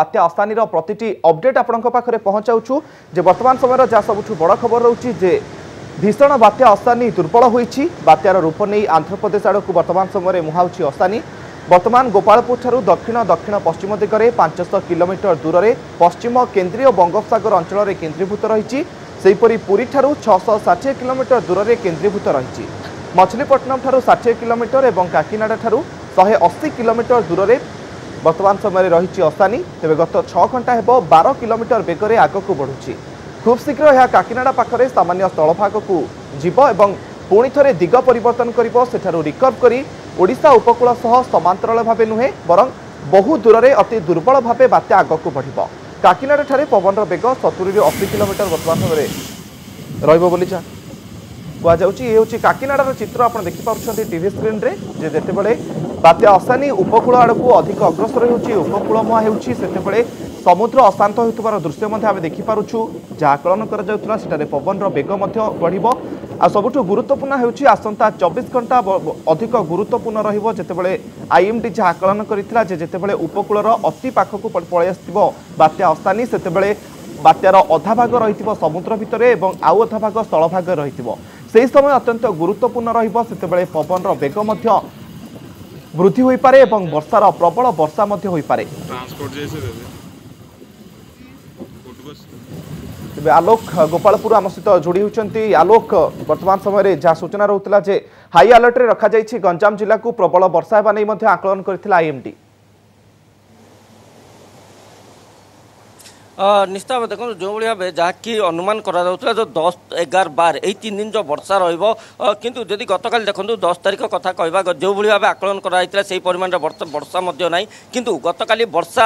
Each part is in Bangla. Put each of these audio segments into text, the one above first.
বাত্যা আস্থানীর প্রতিটি অপডেট আপনার পাখে পৌঁছাউছু যে বর্তমান সময়ের যা সবুঠু বড় খবর রয়েছে যে ভীষণ বাত্যা অস্থানী দুর্বল হয়েছি বাত্যার রূপ নিয়ে আন্ধ্রপ্রদেশ আড়ক বর্তমান সময়ের মুহাউছি অস্থানী বর্তমান গোপালপুর ঠার দক্ষিণ দক্ষিণ পশ্চিম দিগরে পাঁচশহ কিলোমিটর দূরে পশ্চিম কেন্দ্রীয় বঙ্গোপসাগর অঞ্চলের কেন্দ্রীভূত রয়েছে সেইপরি পুরী ঠার ছশ ষাঠিয়ে কিলোমিটর দূরে কেন্দ্রীভূত রয়েছে মছলিপট্টনম ঠার ষাঠিয়ে কিলোমিটর এবং কাকিনাড়া ঠার শহে অশী কিলোমিটর দূরে বর্তমান সময়ে রয়েছে অসানি তবে গত ছ ঘণ্টা হব বার কিলোমিটর বেগরে আগক বড়ুছি খুব শীঘ্র এ কাকিনাড়া পাখে সামান্য স্থলভাগক যাব এবং পুঁ থে দিগ পরিবর্তন করব সেঠার রিকর্ভ করে ওড়শা উপকূল সহ সমান্তরাল ভাবে নুহে বরং বহু দূরের অতি দুর্বল ভাবে বাত্যা আগক কাকিনাড়া কাকিনাড়াঠার পবনর বেগ সতুরি অশী কিলোমিটর বর্তমান সময় রহব বলে যা কুয়া যাচ্ছি এ হচ্ছে কাকিনাড়ার চিত্র আপনার দেখিপার টিভি স্ক্রিন্রে যে যেতবে ବାତ୍ୟା ଅଶାନୀ ଉପକୂଳ ଆଡ଼କୁ ଅଧିକ ଅଗ୍ରସର ହେଉଛି ଉପକୂଳମୁହାଁ ହେଉଛି ସେତେବେଳେ ସମୁଦ୍ର ଅଶାନ୍ତ ହେଉଥିବାର ଦୃଶ୍ୟ ମଧ୍ୟ ଆମେ ଦେଖିପାରୁଛୁ ଯାହା ଆକଳନ କରାଯାଉଥିଲା ସେଠାରେ ପବନର ବେଗ ମଧ୍ୟ ବଢ଼ିବ ଆଉ ସବୁଠୁ ଗୁରୁତ୍ୱପୂର୍ଣ୍ଣ ହେଉଛି ଆସନ୍ତା ଚବିଶ ଘଣ୍ଟା ଅଧିକ ଗୁରୁତ୍ୱପୂର୍ଣ୍ଣ ରହିବ ଯେତେବେଳେ ଆଇଏମ୍ଡି ଯାହା ଆକଳନ କରିଥିଲା ଯେ ଯେତେବେଳେ ଉପକୂଳର ଅତି ପାଖକୁ ପଳାଇ ଆସିଥିବ ବାତ୍ୟା ଅସ୍ତାନୀ ସେତେବେଳେ ବାତ୍ୟାର ଅଧାଭାଗ ରହିଥିବ ସମୁଦ୍ର ଭିତରେ ଏବଂ ଆଉ ଅଧାଭାଗ ସ୍ଥଳଭାଗରେ ରହିଥିବ ସେହି ସମୟ ଅତ୍ୟନ୍ତ ଗୁରୁତ୍ୱପୂର୍ଣ୍ଣ ରହିବ ସେତେବେଳେ ପବନର ବେଗ ମଧ୍ୟ ବୃଦ୍ଧି ହୋଇପାରେ ଏବଂ ବର୍ଷାର ପ୍ରବଳ ବର୍ଷା ମଧ୍ୟ ହୋଇପାରେ ତେବେ ଆଲୋକ ଗୋପାଳପୁର ଆମ ସହିତ ଯୋଡ଼ି ହୋଇଛନ୍ତି ଆଲୋକ ବର୍ତ୍ତମାନ ସମୟରେ ଯାହା ସୂଚନା ରହୁଥିଲା ଯେ ହାଇ ଆଲର୍ଟରେ ରଖାଯାଇଛି ଗଞ୍ଜାମ ଜିଲ୍ଲାକୁ ପ୍ରବଳ ବର୍ଷା ହେବା ନେଇ ମଧ୍ୟ ଆକଳନ କରିଥିଲା ଆଇଏମ୍ଡି ନିଶ୍ଚିତ ଭାବେ ଦେଖନ୍ତୁ ଯେଉଁଭଳି ଭାବେ ଯାହାକି ଅନୁମାନ କରାଯାଉଥିଲା ଯେଉଁ ଦଶ ଏଗାର ବାର ଏଇ ତିନି ଦିନ ଯେଉଁ ବର୍ଷା ରହିବ କିନ୍ତୁ ଯଦି ଗତକାଲି ଦେଖନ୍ତୁ ଦଶ ତାରିଖ କଥା କହିବା ଯେଉଁଭଳି ଭାବେ ଆକଳନ କରାଯାଇଥିଲା ସେହି ପରିମାଣରେ ବର୍ଷା ମଧ୍ୟ ନାହିଁ କିନ୍ତୁ ଗତକାଲି ବର୍ଷା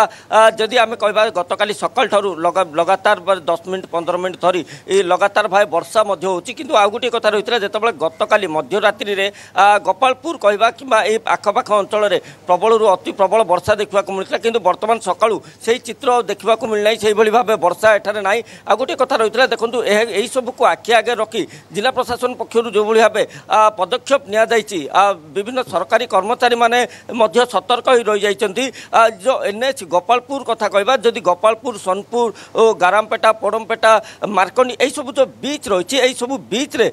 ଯଦି ଆମେ କହିବା ଗତକାଲି ସକାଳଠାରୁ ଲଗାତାର ଦଶ ମିନିଟ୍ ପନ୍ଦର ମିନିଟ୍ ଧରି ଏ ଲଗାତାର ଭାବେ ବର୍ଷା ମଧ୍ୟ ହେଉଛି କିନ୍ତୁ ଆଉ ଗୋଟିଏ କଥା ରହିଥିଲା ଯେତେବେଳେ ଗତକାଲି ମଧ୍ୟରାତ୍ରିରେ ଗୋପାଳପୁର କହିବା କିମ୍ବା ଏହି ଆଖପାଖ ଅଞ୍ଚଳରେ ପ୍ରବଳରୁ ଅତି ପ୍ରବଳ ବର୍ଷା ଦେଖିବାକୁ ମିଳିଥିଲା କିନ୍ତୁ ବର୍ତ୍ତମାନ ସକାଳୁ ସେହି ଚିତ୍ର ଦେଖିବାକୁ ମିଳିନାହିଁ ସେହି এইভাবে ভাবে বর্ষা এখানে নাই আগে কথা রয়েছে দেখুন এইসবুক আখি আগে রকি জেলা প্রশাসন পক্ষ যেভাবে ভাবে পদক্ষেপ নিয়াযাই বিভিন্ন সরকারি কর্মচারী মানে সতর্ক হয়ে রয়ে যাই এনএচ গোপালপুর কথা কহবা যদি গোপালপুর সোনপুর ও গারামপেটা পড়মপেটা মার্কনি এইসব যে বিচ রয়েছে এইসব বিচরে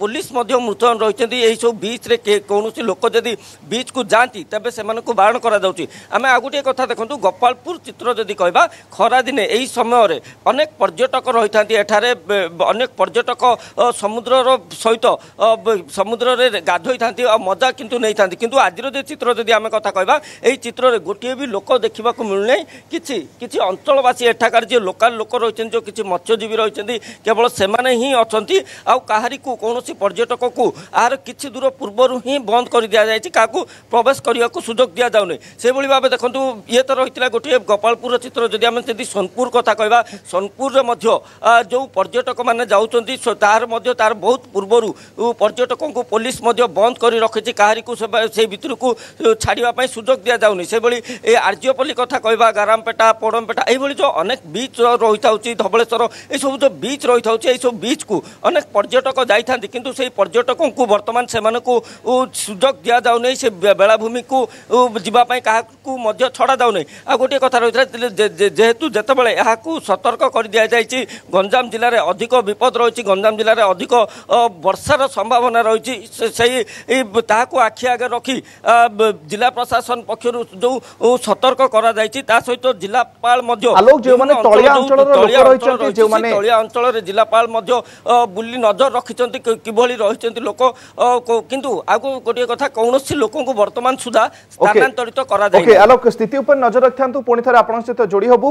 পুলিশ মুতয়ন মৃত্যুণ রয়েছেন এইসব বিচরে কৌশি লোক যদি বিচ কু যাতে তবে সে বারণ করা যাচ্ছে আমি আগে কথা দেখুন গোপালপুর চিত্র যদি কহবা খরাদিনে এই ଏହି ସମୟରେ ଅନେକ ପର୍ଯ୍ୟଟକ ରହିଥାନ୍ତି ଏଠାରେ ଅନେକ ପର୍ଯ୍ୟଟକ ସମୁଦ୍ରର ସହିତ ସମୁଦ୍ରରେ ଗାଧୋଇଥାନ୍ତି ଆଉ ମଜା କିନ୍ତୁ ନେଇଥାନ୍ତି କିନ୍ତୁ ଆଜିର ଯେ ଚିତ୍ର ଯଦି ଆମେ କଥା କହିବା ଏହି ଚିତ୍ରରେ ଗୋଟିଏ ବି ଲୋକ ଦେଖିବାକୁ ମିଳୁନାହିଁ କିଛି କିଛି ଅଞ୍ଚଳବାସୀ ଏଠାକାର ଯିଏ ଲୋକାଲ ଲୋକ ରହିଛନ୍ତି ଯେଉଁ କିଛି ମତ୍ସ୍ୟଜୀବୀ ରହିଛନ୍ତି କେବଳ ସେମାନେ ହିଁ ଅଛନ୍ତି ଆଉ କାହାରିକୁ କୌଣସି ପର୍ଯ୍ୟଟକକୁ ଏହାର କିଛି ଦୂର ପୂର୍ବରୁ ହିଁ ବନ୍ଦ କରି ଦିଆଯାଇଛି କାହାକୁ ପ୍ରବେଶ କରିବାକୁ ସୁଯୋଗ ଦିଆଯାଉନି ସେହିଭଳି ଭାବେ ଦେଖନ୍ତୁ ଇଏ ତ ରହିଥିଲା ଗୋଟିଏ ଗୋପାଳପୁରର ଚିତ୍ର ଯଦି ଆମେ ଯଦି ସୋନପୁର କଥା କହିବା ସୋନପୁରରେ ମଧ୍ୟ ଯେଉଁ ପର୍ଯ୍ୟଟକମାନେ ଯାଉଛନ୍ତି ତାହାର ମଧ୍ୟ ତାର ବହୁତ ପୂର୍ବରୁ ପର୍ଯ୍ୟଟକଙ୍କୁ ପୋଲିସ ମଧ୍ୟ ବନ୍ଦ କରି ରଖିଛି କାହାରିକୁ ସେ ଭିତରକୁ ଛାଡ଼ିବା ପାଇଁ ସୁଯୋଗ ଦିଆଯାଉନି ସେଭଳି ଏ ଆର୍ଯ୍ୟପଲ୍ଲୀ କଥା କହିବା ଗାରାମପେଟା ପୋଡ଼ମପେଟା ଏଇଭଳି ଯେଉଁ ଅନେକ ବିଚ୍ ରହିଥାଉଛି ଧବଳେଶ୍ୱର ଏସବୁ ଯେଉଁ ବିଚ୍ ରହିଥାଉଛି ଏଇସବୁ ବିଚ୍କୁ ଅନେକ ପର୍ଯ୍ୟଟକ ଯାଇଥାନ୍ତି କିନ୍ତୁ সেই পর্যটকଙ୍କୁ বর্তমান সেମାନଙ୍କୁ সুযোগ দিয়া যাও নাই সে বেলাভূমিକୁ ଯିବା ପାଇଁ କାହାକୁ ମଧ୍ୟ ଛଡ଼ା ଯାଉନାହିଁ ଆଉ ଗୋଟିଏ କଥା ରହିଥିଲା ଯେହେତୁ ଯେତେବେଳେ ଏହାକୁ ସତର୍କ କରି ଦିଆଯାଇଛି ଗଞ୍ଜାମ ଜିଲ୍ଲାରେ ଅଧିକ ବିପଦ ରହିଛି ଗଞ୍ଜାମ ଜିଲ୍ଲାରେ ଅଧିକ ବର୍ଷାର ସମ୍ଭାବନା ରହିଛି ସେହି ତାହାକୁ ଆଖି ଆଗରେ ରଖି ଜିଲ୍ଲା ପ୍ରଶାସନ ପକ୍ଷରୁ ଯେଉଁ ସତର୍କ କରାଯାଇଛି ତା ସହିତ ଜିଲ୍ଲାପାଳ ମଧ୍ୟ ତଳିଆ ଅଞ୍ଚଳରେ ଜିଲ୍ଲାପାଳ ମଧ୍ୟ ବୁଲି ନଜର ରଖିଛନ୍ତି କିଭଳି ରହିଛନ୍ତି ଲୋକ କିନ୍ତୁ ଆଗକୁ ଗୋଟିଏ କଥା କୌଣସି ଲୋକଙ୍କୁ ବର୍ତ୍ତମାନ ସୁଦ୍ଧା ସ୍ଥାନାନ୍ତରିତ କରାଯାଇଛି ସ୍ଥିତି ଉପରେ ନଜର ରଖିଥାନ୍ତୁ ପୁଣି ଥରେ ଆପଣଙ୍କ ସହିତ ଯୋଡ଼ି ହେବୁ